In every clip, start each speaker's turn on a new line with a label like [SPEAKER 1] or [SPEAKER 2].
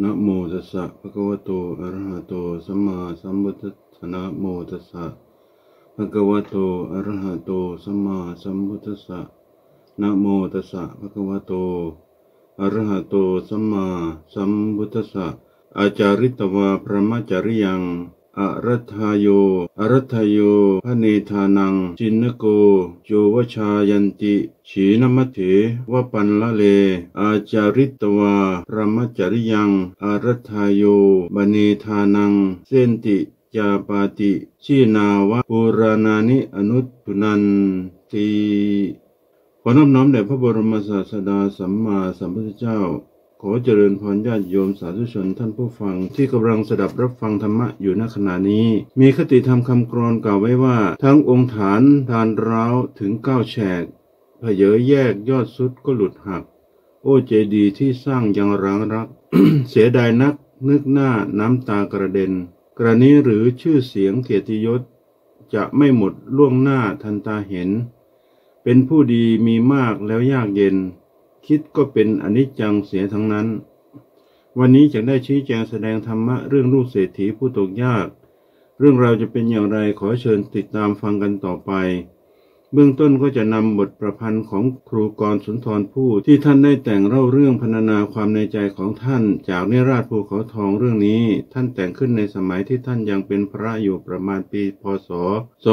[SPEAKER 1] นะโมตัสสะภะคะวะโตอะระหะโตสัมมาสัมพุทธัสสะนะโมตัสสะภะคะวะโตอะระหะโตสัมมาสัมพุทธัสสะนะโมตัสสะภะคะวะโตอะระหะโตสัมมาสัมพุทธัสสะอาจาริตวาพระมจริยัง อรัทาโย อรัทาโยพระเนธานังจินนโกโจวชายันติ ฉีนมัตเถวปันละเล อาจาริตวาพระมจริยัง อรัทาโยบเนธานัง เสนติจาปาติชีนาวะปุรานานิอนุตุนันติขอนอบน้อมแด่พระบรมศาสดาสัมมาสัมพุทธเจ้า ขอเจริญพรญาติโยมสาธุชนท่านผู้ฟังที่กำลังสดับรับฟังธรรมะอยู่ณขณะนี้ มีคติธรรมคำกรอนกล่าวไว้ว่า ทั้งองค์ฐานทานร้าวถึงเก้าแฉกเพเยอแยกยอดสุดก็หลุดหัก โอ้เจดีที่สร้างยังร้างรัก เสียดายนักนึกหน้าน้ำตากระเด็น กระนี้หรือชื่อเสียงเกียรติยศ จะไม่หมดล่วงหน้าทันตาเห็น เป็นผู้ดีมีมากแล้วยากเย็น คิดก็เป็นอนิจจังเสียทั้งนั้น วันนี้จะได้ชี้แจงแสดงธรรมะเรื่องลูกเศรษฐีผู้ตกยาก เรื่องราวจะเป็นอย่างไรขอเชิญติดตามฟังกันต่อไป เบื้องต้นก็จะนำบทประพันธ์ของครูกรสุนทรภู่ที่ท่านได้แต่งเล่าเรื่องพรรณนาความในใจของท่าน จากนิราชภูเขาทองเรื่องนี้ ท่านแต่งขึ้นในสมัยที่ท่านยังเป็นพระอยู่ประมาณปีพศ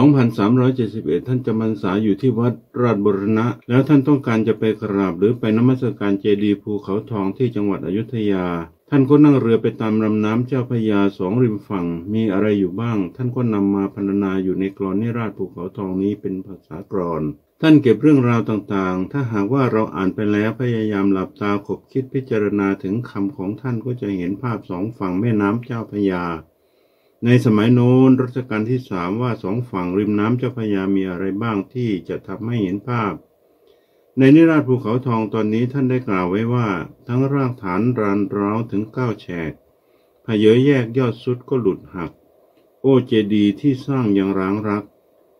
[SPEAKER 1] 2371 ท่านจะมันษาอยู่ที่วัดราชบุรณะ แล้วท่านต้องการจะไปกราบหรือไปนมัสการเจดีย์ภูเขาทองที่จังหวัดอยุธยา ท่านก็นั่งเรือไปตามลำน้ำเจ้าพยาสองริมฝั่ง มีอะไรอยู่บ้าง ท่านก็นำมาพรรณนาอยู่ในกรอนนิราชภูเขาทองนี้เป็นภาษากรอน ท่านเก็บเรื่องราวต่างๆ ถ้าหากว่าเราอ่านไปแล้วพยายามหลับตาขบคิดพิจารณาถึงคำของท่านก็จะเห็นภาพสองฝั่งแม่น้ำเจ้าพยา ในสมัยโน้นรัชกาลที่สามว่าสองฝั่งริมน้ำเจ้าพยามีอะไรบ้างที่จะทำให้เห็นภาพ ในนิราชภูเขาทองตอนนี้ท่านได้กล่าวไว้ว่า ทั้งรากฐานรานร้าวถึงเก้าแฉกพเยอแยกยอดสุดก็หลุดหัก โอเจดีที่สร้างยังร้างรัก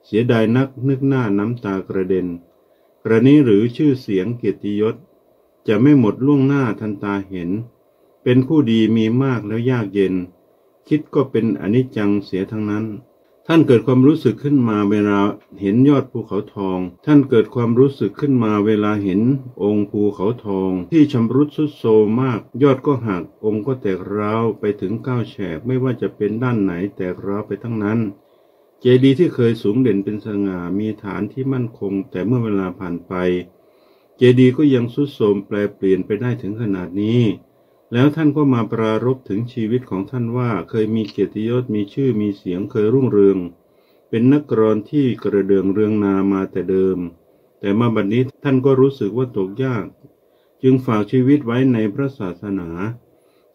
[SPEAKER 1] เสียดายนักนึกหน้าน้ำตากระเด็น กระนี้หรือชื่อเสียงเกียรติยศ จะไม่หมดล่วงหน้าทันตาเห็น เป็นผู้ดีมีมากแล้วยากเย็น คิดก็เป็นอนิจจังเสียทั้งนั้น ท่านเกิดความรู้สึกขึ้นมาเวลาเห็นยอดภูเขาทอง ท่านเกิดความรู้สึกขึ้นมาเวลาเห็นองค์ภูเขาทอง ที่ชำรุดทรุดโทรมมาก ยอดก็หักองค์ก็แตกร้าวไปถึงเก้าแฉกไม่ว่าจะเป็นด้านไหนแตกร้าวไปทั้งนั้น เจดีย์ที่เคยสูงเด่นเป็นสง่ามีฐานที่มั่นคง แต่เมื่อเวลาผ่านไป เจดีย์ก็ยังทรุดโทรมแปลเปลี่ยนไปได้ถึงขนาดนี้ แล้วท่านก็มาปรารบถึงชีวิตของท่านว่าเคยมีเกียรติยศมีชื่อมีเสียงเคยรุ่งเรือง เป็นนักกรอนที่กระเดืองเรืองนามาแต่เดิม แต่มาบัดนี้ท่านก็รู้สึกว่าตกยาก จึงฝากชีวิตไว้ในพระศาสนา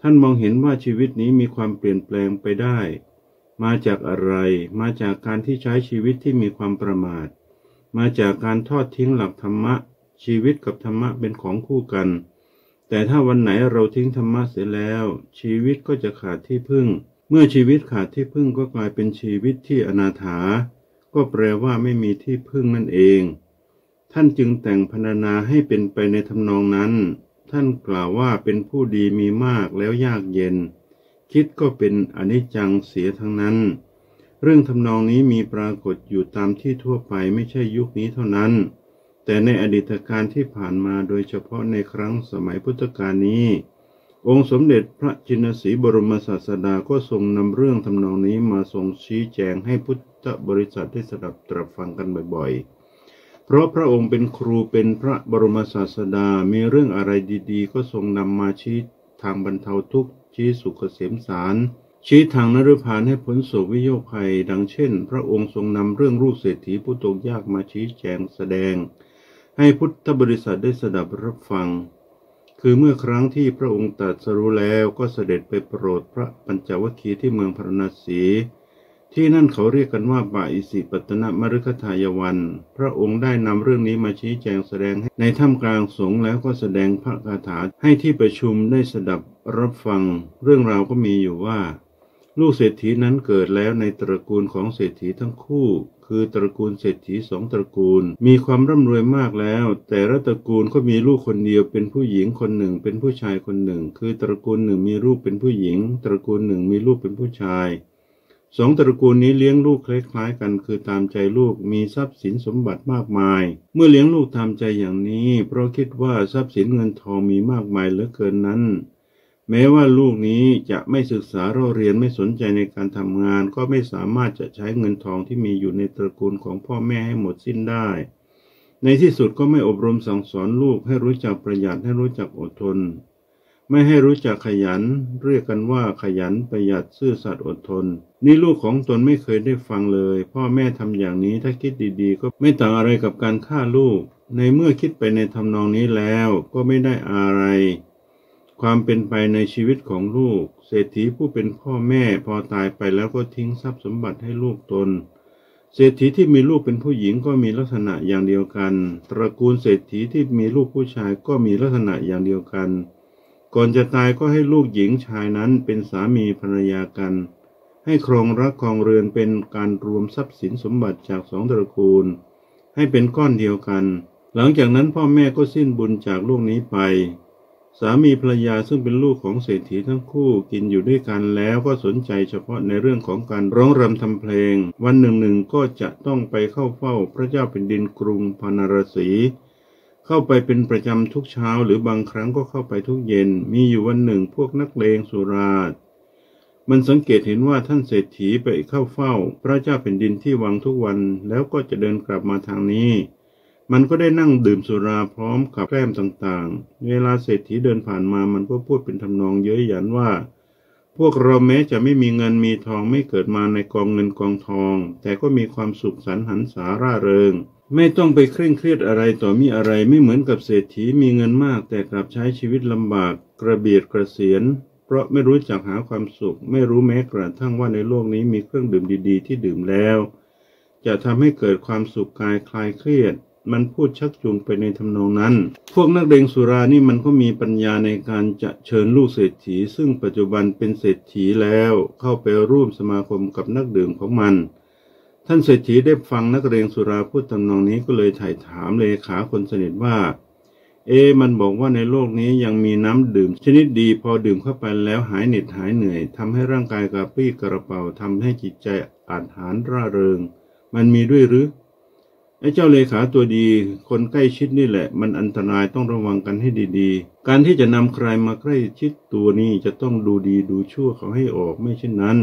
[SPEAKER 1] ท่านมองเห็นว่าชีวิตนี้มีความเปลี่ยนแปลงไปได้ มาจากอะไร มาจากการที่ใช้ชีวิตที่มีความประมาท มาจากการทอดทิ้งหลักธรรมะ ชีวิตกับธรรมะเป็นของคู่กัน แต่ถ้าวันไหนเราทิ้งธรรมะเสียแล้ว ชีวิตก็จะขาดที่พึ่ง เมื่อชีวิตขาดที่พึ่งก็กลายเป็นชีวิตที่อนาถา ก็แปลว่าไม่มีที่พึ่งนั่นเอง ท่านจึงแต่งพรรณนาให้เป็นไปในทำนองนั้น ท่านกล่าวว่าเป็นผู้ดีมีมากแล้วยากเย็น คิดก็เป็นอนิจจังเสียทั้งนั้น เรื่องทำนองนี้มีปรากฏอยู่ตามที่ทั่วไปไม่ใช่ยุคนี้เท่านั้น แต่ในอดีตการที่ผ่านมาโดยเฉพาะในครั้งสมัยพุทธกาลนี้ องค์สมเด็จพระจินสีบรมศาสดาก็ทรงนำเรื่องทำนองนี้มาทรงชี้แจงให้พุทธบริษัทได้สดับตรับฟังกันบ่อยๆ เพราะพระองค์เป็นครูเป็นพระบรมศาสดามีเรื่องอะไรดีๆ ก็ทรงนำมาชี้ทางบรรเทาทุกข์ชี้สุขเกษมสารชี้ทางนฤพานให้พ้นโศกวิโยคภัย ดังเช่น พระองค์ทรงนำเรื่องลูกเศรษฐีผู้ตกยากมาชี้แจงแสดง ให้พุทธบริษัทได้สดับรับฟัง คือเมื่อครั้งที่พระองค์ตรัสรู้แล้วก็เสด็จไปโปรดพระปัญจวัคคีย์ที่เมืองพาราณสี ที่นั่นเขาเรียกกันว่าบาอิสิปัตนมฤคทายวัน พระองค์ได้นำเรื่องนี้มาชี้แจงแสดงให้ในถ้ำกลางสงฆ์แล้วก็แสดงพระคาถาให้ที่ประชุมได้สดับรับฟัง เรื่องราวก็มีอยู่ว่า ลูกเศรษฐีนั้นเกิดแล้วในตระกูลของเศรษฐีทั้งคู่ คือตระกูลเศรษฐีสองตระกูล มีความร่ำรวยมากแล้ว แต่ละตระกูลก็มีลูกคนเดียวเป็นผู้หญิงคนหนึ่ง เป็นผู้ชายคนหนึ่ง คือตระกูลหนึ่งมีลูกเป็นผู้หญิง ตระกูลหนึ่งมีลูกเป็นผู้ชายสองตระกูลนี้เลี้ยงลูกคล้ายๆกัน คือตามใจลูกมีทรัพย์สินสมบัติมากมาย เมื่อเลี้ยงลูกตามใจอย่างนี้ เพราะคิดว่าทรัพย์สินเงินทองมีมากมายเหลือเกินนั้น แม้ว่าลูกนี้จะไม่ศึกษาเราเรียนไม่สนใจในการทำงาน ก็ไม่สามารถจะใช้เงินทองที่มีอยู่ในตระกูลของพ่อแม่ให้หมดสิ้นได้ ในที่สุดก็ไม่อบรมสั่งสอนลูกให้รู้จักประหยัดให้รู้จักอดทน ไม่ให้รู้จักขยัน เรียกกันว่าขยันประหยัดซื่อสัตย์อดทน นี่ลูกของตนไม่เคยได้ฟังเลย พ่อแม่ทำอย่างนี้ถ้าคิดดีๆ ก็ไม่ต่างอะไรกับการฆ่าลูก ในเมื่อคิดไปในทำนองนี้แล้วก็ไม่ได้อะไร ความเป็นไปในชีวิตของลูก เศรษฐีผู้เป็นพ่อแม่พอตายไปแล้วก็ทิ้งทรัพย์สมบัติให้ลูกตน เศรษฐีที่มีลูกเป็นผู้หญิงก็มีลักษณะอย่างเดียวกัน ตระกูลเศรษฐีที่มีลูกผู้ชายก็มีลักษณะอย่างเดียวกัน ก่อนจะตายก็ให้ลูกหญิงชายนั้นเป็นสามีภรรยากัน ให้ครองรักครองเรือนเป็นการรวมทรัพย์สินสมบัติจากสองตระกูล ให้เป็นก้อนเดียวกัน หลังจากนั้นพ่อแม่ก็สิ้นบุญจากโลกนี้ไป สามีภรรยาซึ่งเป็นลูกของเศรษฐีทั้งคู่กินอยู่ด้วยกันแล้วก็สนใจเฉพาะในเรื่องของการร้องรำทำเพลง วันหนึ่งหนึ่งก็จะต้องไปเข้าเฝ้าพระเจ้าเป็นดินกรุงพานารสีเข้าไปเป็นประจำทุกเช้าหรือบางครั้งก็เข้าไปทุกเย็น มีอยู่วันหนึ่งพวกนักเลงสุรามันสังเกตเห็นว่าท่านเศรษฐีไปเข้าเฝ้า พระเจ้าเป็นดินที่วังทุกวันแล้วก็จะเดินกลับมาทางนี้ มันก็ได้นั่งดื่มสุราพร้อมกับแกล้มต่างๆ เวลาเศรษฐีเดินผ่านมามันก็พูดเป็นทำนองเย้ยหยันว่า พวกเราแม้จะไม่มีเงินมีทองไม่เกิดมาในกองเงินกองทอง แต่ก็มีความสุขสันหันสาร่าเริง ไม่ต้องไปเคร่งเครียดอะไรต่อมีอะไรไม่เหมือนกับเศรษฐีมีเงินมาก แต่กลับใช้ชีวิตลำบาก กระเบียดกระเสียน เพราะไม่รู้จักหาความสุข ไม่รู้แม้กระทั่งว่าในโลกนี้มีเครื่องดื่มดี ๆ ที่ดื่มแล้ว จะทำให้เกิดความสุขกายคลายเครียด มันพูดชักจูงไปในทำนองนั้น พวกนักเดงสุรานี่มันก็มีปัญญาในการจะเชิญลูกเศรษฐี ซึ่งปัจจุบันเป็นเศรษฐีแล้วเข้าไปร่วมสมาคมกับนักดื่มของมัน ท่านเศรษฐีได้ฟังนักเรียนสุราพูดตำนองนี้ก็เลยถ่ายถามเลขาคนสนิทว่า เอ มันบอกว่าในโลกนี้ยังมีน้ำดื่ม ชนิดดีพอดื่มเข้าไปแล้วหายเหน็ดหายเหนื่อยทำให้ร่างกายกระปี้กระเป๋าทำให้จิตใจอาจหารร่าเริง มันมีด้วยหรือ ไอ้เจ้าเลขาตัวดี คนใกล้ชิดนี่แหละ มันอันตรายต้องระวังกันให้ดีๆ การที่จะนำใครมาใกล้ชิดตัวนี้จะต้องดูดีดูชั่วเขาให้ออกไม่เช่นนั้น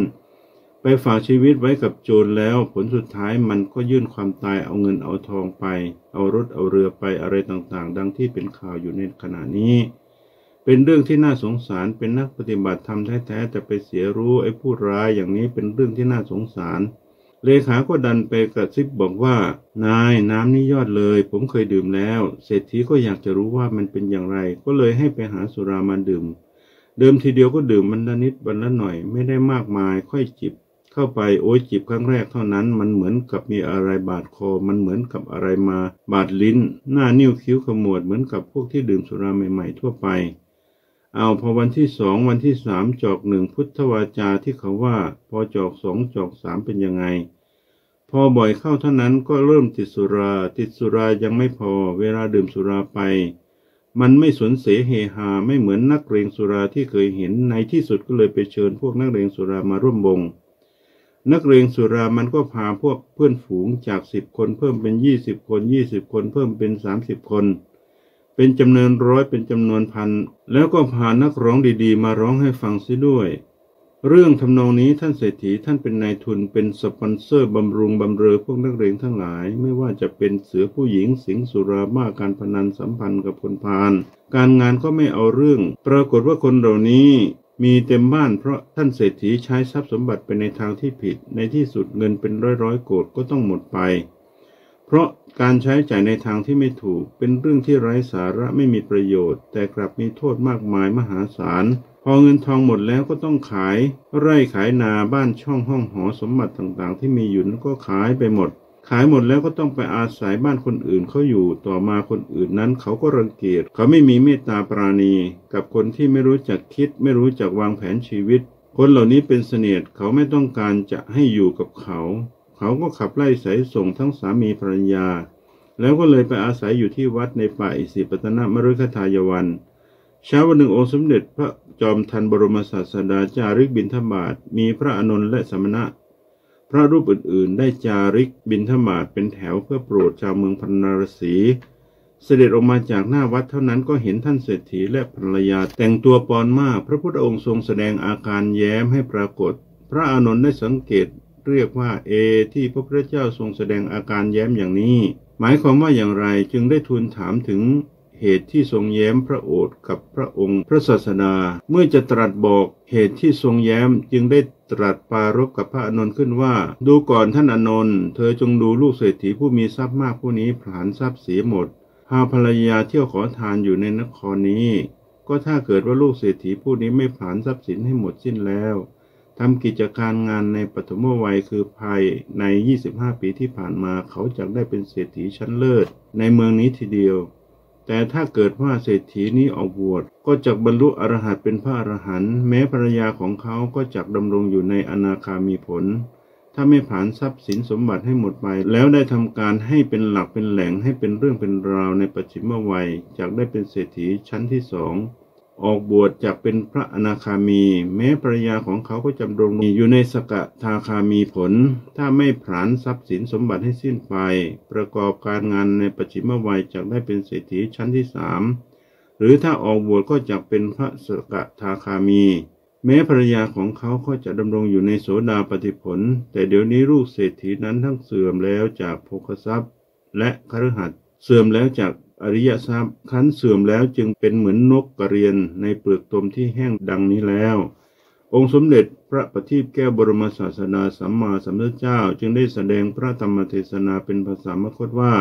[SPEAKER 1] ไปฝากชีวิตไว้กับโจรแล้ว ผลสุดท้ายมันก็ยื่นความตายเอาเงินเอาทองไป เอารถเอาเรือไปอะไรต่างๆ ดังที่เป็นข่าวอยู่ในขณะนี้เป็นเรื่องที่น่าสงสารเป็นนักปฏิบัติธรรมแท้ๆแต่ไปเสียรู้ไอ้ผู้ร้ายอย่างนี้เป็นเรื่องที่น่าสงสาร เลขาก็ดันไปกระซิบบอกว่า นายน้ำนี่ยอดเลย ผมเคยดื่มแล้ว เศรษฐีก็อยากจะรู้ว่ามันเป็นอย่างไร ก็เลยให้ไปหาสุรามาดื่ม เดิมทีเดียวก็ดื่มมันละนิดวันละหน่อยไม่ได้มากมาย ค่อยจิบ เข้าไปโอ้ยจิบครั้งแรกเท่านั้น มันเหมือนกับมีอะไรบาดคอ มันเหมือนกับอะไรมา บาดลิ้น หน้านิ้วคิ้วขมวดเหมือนกับพวกที่ดื่มสุราใหม่ ๆ ทั่วไป เอาพอวันที่สองวันที่สามจอกหนึ่งพุทธวาจาที่เขาว่า พอจอกสองจอกสามเป็นยังไง พอบ่อยเข้าเท่านั้นก็เริ่มติดสุรา ติดสุรายังไม่พอ เวลาดื่มสุราไป มันไม่สนเสเฮฮาไม่เหมือนนักเรียงสุราที่เคยเห็นในที่สุดก็เลยไปเชิญพวกนักเรียงสุรามาร่วมวงนักเรียนสุรามันก็พาพวกเพื่อนฝูงจากสิบคนเพิ่มเป็นยี่สิบคนยี่สิบคนเพิ่มเป็นสามสิบคน เป็นจำนวนร้อยเป็นจำนวนพัน แล้วก็พานักร้องดีๆ มาร้องให้ฟังซิด้วย เรื่องทำนองนี้ท่านเศรษฐีท่านเป็นนายทุนเป็นสปอนเซอร์บำรุงบำเรอพวกนักเรียนทั้งหลาย ไม่ว่าจะเป็นเสือผู้หญิงสิงสุราบ้าการพนันสัมพันธ์กับคนพาลการงานก็ไม่เอาเรื่อง ปรากฏว่าคนเหล่านี้มีเต็มบ้านเพราะท่านเศรษฐีใช้ทรัพย์สมบัติไปในทางที่ผิด ในที่สุดเงินเป็นร้อยร้อยโกดก็ต้องหมดไป เพราะการใช้จ่ายในทางที่ไม่ถูก เป็นเรื่องที่ไร้สาระไม่มีประโยชน์ แต่กลับมีโทษมากมายมหาศาลพอเงินทองหมดแล้วก็ต้องขาย ไร่ขายนาบ้านช่องห้องหอสมบัติต่างๆ ที่มีอยู่นั้นก็ขายไปหมด ขายหมดแล้วก็ต้องไปอาศัยบ้านคนอื่นเขาอยู่ต่อมาคนอื่นนั้น เขาก็รังเกียจเขาไม่มีเมตตาปราณี กับคนที่ไม่รู้จักคิด ไม่รู้จักวางแผนชีวิต คนเหล่านี้เป็นเสนียดเขาไม่ต้องการจะให้อยู่กับเขา เขาก็ขับไล่สายส่งทั้งสามีภรรยา แล้วก็เลยไปอาศัยอยู่ที่วัดในป่าอิสิปตนมฤคทายวันเช้าวันหนึ่งองค์สมเด็จพระจอมทันบรมศาสดาจาริกบินทบาทมีพระอนุนและสมณะ พระรูปอื่นๆ ได้จาริกบินทบาทเป็นแถวเพื่อโปรดชาวเมืองพันนารสี เสด็จออกมาจากหน้าวัดเท่านั้นก็เห็นท่านเศรษฐีและภรรยาแต่งตัวปอนมาก พระพุทธองค์ทรงแสดงอาการแย้มให้ปรากฏ พระอานนท์ได้สังเกต เรียกว่าเอ ที่พระพุทธเจ้าทรงแสดงอาการแย้มอย่างนี้ หมายความว่าอย่างไรจึงได้ทูลถามถึงเหตุที่ทรงแย้มพระโอษฐ์กับพระองค์ พระศาสดาเมื่อจะตรัสบอกเหตุที่ทรงแย้มจึงได้ตรัสปารบกับพระอนนท์ขึ้นว่า ดูก่อนท่านอนนท์เธอจงดูลูกเศรษฐีผู้มีทรัพย์มากผู้นี้ผลาญทรัพย์เสียหมดพาภรรยาเที่ยวขอทานอยู่ในนครนี้ ก็ถ้าเกิดว่าลูกเศรษฐีผู้นี้ไม่ผลาญทรัพย์สินให้หมดสิ้นแล้ว ทำกิจการงานในปฐมวัยคือภายใน 25 ปีที่ผ่านมาเขาจะได้เป็นเศรษฐีชั้นเลิศ ในเมืองนี้ทีเดียว แต่ถ้าเกิดว่าเศรษฐีนี้ออกบวชก็จะบรรลุอรหัตเป็นพระอรหันต์แม้ภรรยาของเขาก็จะดำรงอยู่ในอนาคามีผล ถ้าไม่ผ่านทรัพย์สินสมบัติให้หมดไป แล้วได้ทำการให้เป็นหลักเป็นแหล่งให้เป็นเรื่องเป็นราวในปัจฉิมวัยจากได้เป็นเศรษฐีชั้นที่สอง ออกบวชจากเป็นพระอนาคามี แม้ภรรยาของเขาก็จำรงอยู่ในสกทาคามีผล ถ้าไม่ผลานทรัพย์สินสมบัติให้สิ้นไป ประกอบการงานในปัจฉิมวัยจากได้เป็นเศรษฐีชั้นที่สามหรือถ้าออกบวชก็จะเป็นพระสกทาคามี แม้ภรรยาของเขาก็จะดำรงอยู่ในโสดาปฏิผล แต่เดี๋ยวนี้ลูกเศรษฐีนั้นทั้งเสื่อมแล้วจากโภคทรัพย์ และคฤหัสถ์ เสื่อมแล้วจากอริยทรัพย์คันเสื่อมแล้วจึงเป็นเหมือนนกกระเรียนในเปลือกตมที่แห้งดังนี้แล้ว องค์สมเด็จพระปฏิบแก้วบรมศาสดาสัมมาสัมพุทธเจ้า จึงได้แสดงพระธรรมเทศนาเป็นภาษามคตว่า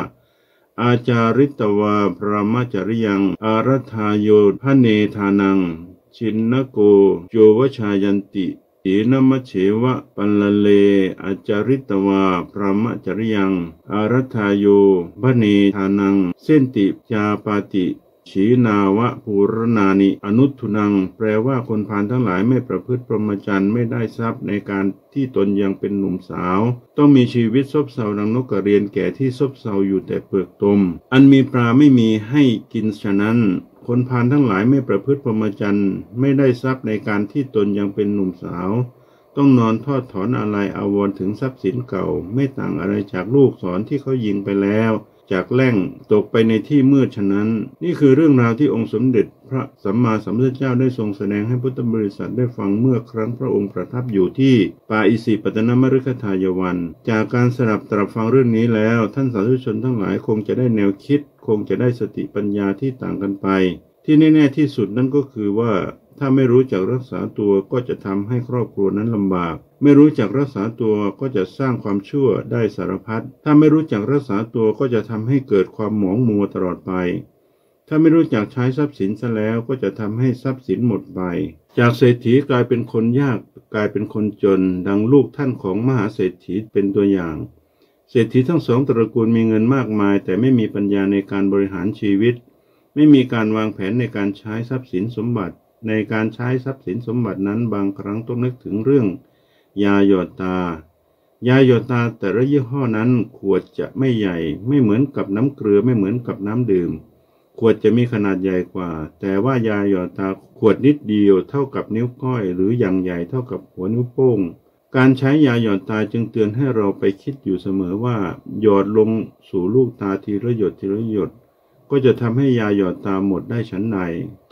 [SPEAKER 1] อาจาริตวาพระมจริยัง อารัธาโยพระเนธานัง ชินนโกโจวชายันติ ถีนมเฉวะปัลเล อาจาริตวา พระมจริยัง อารัธาโยพระเนธานัง เส้นติจาปาติฉีนาวะภูรนานิอนุทุนัง แปลว่าคนพานทั้งหลายไม่ประพฤติพรหมจรรย์ไม่ได้ทรัพย์ในการที่ตนยังเป็นหนุ่มสาว ต้องมีชีวิตซบเซาดังนกกระเรียนแก่ที่ซบเซาอยู่แต่เปลือกตม อันมีปลาไม่มีให้กินฉะนั้น คนพานทั้งหลายไม่ประพฤติพรหมจรรย์ไม่ได้ทรัพย์ในการที่ตนยังเป็นหนุ่มสาว ต้องนอนทอดถอนอะไรอาวรถึงทรัพย์สินเก่า ไม่ต่างอะไรจากลูกสอนที่เขายิงไปแล้ว จากแหล่งตกไปในที่มืดฉะนั้น นี่คือเรื่องราวที่องค์สมเด็จพระสัมมาสัมพุทธเจ้าได้ทรงแสดงให้พุทธบริษัทได้ฟังเมื่อครั้งพระองค์ประทับอยู่ที่ป่าอิสิปตนมฤคทายวัน จากการสลับตรับฟังเรื่องนี้แล้ว ท่านสาธุชนทั้งหลายคงจะได้แนวคิด คงจะได้สติปัญญาที่ต่างกันไป ที่แน่ๆที่สุดนั่นก็คือว่าถ้าไม่รู้จักรักษาตัวก็จะทำให้ครอบครัวนั้นลำบาก ไม่รู้จักรักษาตัวก็จะสร้างความชั่วได้สารพัด ถ้าไม่รู้จักรักษาตัวก็จะทำให้เกิดความหมองมัวตลอดไป ถ้าไม่รู้จักใช้ทรัพย์สินซะแล้วก็จะทำให้ทรัพย์สินหมดไป จากเศรษฐีกลายเป็นคนยากกลายเป็นคนจน ดังลูกท่านของมหาเศรษฐีเป็นตัวอย่าง เศรษฐีทั้งสองตระกูลมีเงินมากมาย แต่ไม่มีปัญญาในการบริหารชีวิต ไม่มีการวางแผนในการใช้ทรัพย์สินสมบัติ ในการใช้ทรัพย์สินสมบัตินั้นบางครั้งต้องนึกถึงเรื่อง ยาหยอดตา ยาหยอดตาแต่ละยี่ห้อนั้นขวดจะไม่ใหญ่ ไม่เหมือนกับน้ำเกลือไม่เหมือนกับน้ำดื่ม ขวดจะมีขนาดใหญ่กว่า แต่ว่ายาหยอดตาขวดนิดเดียวเท่ากับนิ้วก้อย หรืออย่างใหญ่เท่ากับหัวนิ้วโป้งการใช้ยาหยอดตาจึงเตือนให้เราไปคิดอยู่เสมอว่า หยอดลงสู่ลูกตาทีละหยดทีละหยด ก็จะทำให้ยาหยอดตาหมดได้ฉันใด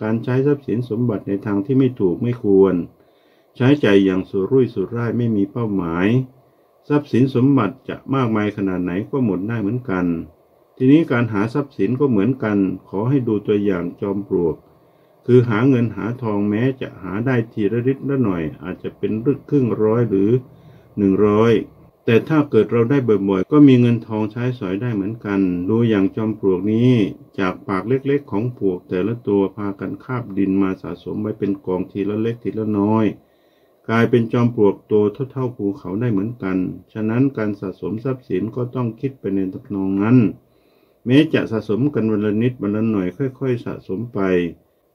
[SPEAKER 1] การใช้ทรัพย์สินสมบัติในทางที่ไม่ถูกไม่ควร ใช้ใจอย่างสุรุ่ยสุร่ายไม่มีเป้าหมาย ทรัพย์สินสมบัติจะมากมายขนาดไหนก็หมดได้เหมือนกัน ทีนี้การหาทรัพย์สินก็เหมือนกัน ขอให้ดูตัวอย่างจอมปลวก คือหาเงินหาทองแม้จะหาได้ทีละนิดละหน่อย อาจจะเป็นรึกครึ่งร้อยหรือหนึ่งร้อย แต่ถ้าเกิดเราได้บ่อยๆ ก็มีเงินทองใช้สอยได้เหมือนกัน ดูอย่างจอมปลวกนี้ จากปากเล็กๆ ของปลวกแต่ละตัวพากันคาบดินมาสะสมไว้เป็นกองทีละเล็กทีละน้อย กลายเป็นจอมปลวกโตเท่าๆภูเขาได้เหมือนกัน ฉะนั้นการสะสมทรัพย์สินก็ต้องคิดไปในทำนองนั้น แม้จะสะสมกันวันละนิดวันละหน่อยค่อย ๆ สะสมไป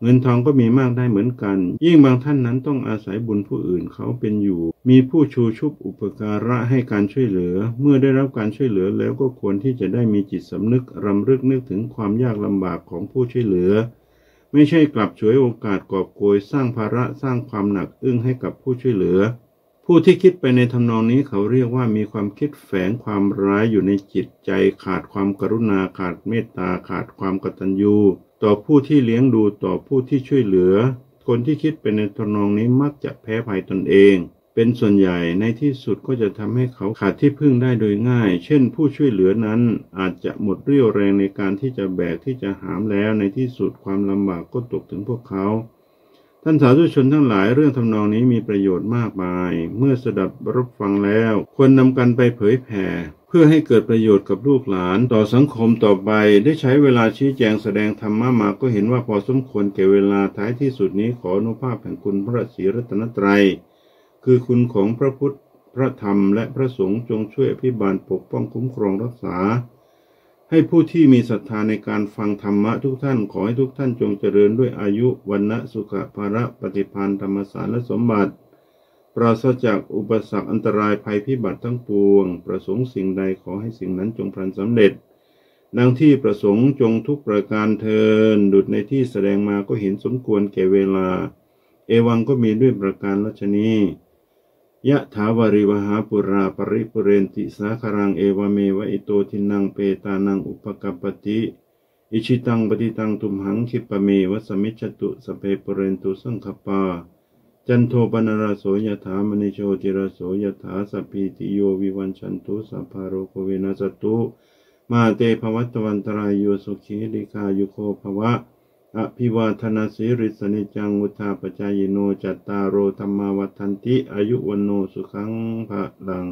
[SPEAKER 1] เงินทองก็มีมากได้เหมือนกัน ยิ่งบางท่านนั้นต้องอาศัยบุญผู้อื่นเขาเป็นอยู่ มีผู้ชูชุบอุปการะให้การช่วยเหลือ เมื่อได้รับการช่วยเหลือแล้วก็ควรที่จะได้มีจิตสำนึกรำลึกนึกถึงความยากลำบากของผู้ช่วยเหลือ ไม่ใช่กลับฉวยโอกาสกอบโกยสร้างภาระสร้างความหนักอึ้งให้กับผู้ช่วยเหลือ ผู้ที่คิดไปในทำนองนี้เขาเรียกว่ามีความคิดแฝงความร้ายอยู่ในจิตใจขาดความกรุณาขาดเมตตาขาดความกตัญญู ต่อผู้ที่เลี้ยงดูต่อผู้ที่ช่วยเหลือ คนที่คิดเป็นในทนองนี้มักจะแพ้ภัยตนเอง เป็นส่วนใหญ่ในที่สุดก็จะทำให้เขาขาดที่พึ่งได้โดยง่าย เช่น ผู้ช่วยเหลือนั้นอาจจะหมดเรี่ยวแรงในการที่จะแบกที่จะหามแล้วในที่สุดความลำบากก็ตกถึงพวกเขา ท่านสาธุชนทั้งหลายเรื่องทำนองนี้มีประโยชน์มากมาย เมื่อสดับรับฟังแล้ว ควรนำกันไปเผยแผ่ เพื่อให้เกิดประโยชน์กับลูกหลานต่อสังคมต่อไป ได้ใช้เวลาชี้แจงแสดงธรรมะมาก็เห็นว่าพอสมควรแก่เวลาท้ายที่สุดนี้ขออนุภาพแห่งคุณพระศรีรัตนตรัย คือคุณของพระพุทธ พระธรรมและพระสงฆ์จงช่วยอภิบาลปกป้องคุ้มครองรักษา ให้ผู้ที่มีศรัทธาในการฟังธรรมะทุกท่านขอให้ทุกท่านจงเจริญด้วยอายุวันณะสุขภาระปฏิพานธรรมสารและสมบัติ ปราศจากอุปสรรคอันตรายภัยพิบัติทั้งปวง ประสงค์สิ่งใดขอให้สิ่งนั้นจงพลันสำเร็จ ดังที่ประสงค์จงทุกประการเทอญ ดุจนัยที่แสดงมาก็เห็นสมควรแก่เวลา เอวังก็มีด้วยประการฉะนี้ ยะถา วาริวะหาปูรา ปะริปูเรนติสาคะรังเอวะเมวะอิโตทินนังเปตานังอุปะกัปปะติ อิจฉิตังปัตถิตังตุมหัง ขิปปะเมวะ สะมิชฌะตุ สัพเพ ปูเรนตุสังกัปปา จันโทปัณณะระโส ยะถา มะณิโชติระโส ยะถา สัพพีติโยวิวัชชันตุสัพพะโรโควินัสสะตุ มาเตภวัตวันตรายโยสุขีลิกายุโคภวะ อภิวาทนาสิริสนิจังวุธาปจายโนจัตตารโอธรรมาวัฏันติอายุวันโนสุขังภะลัง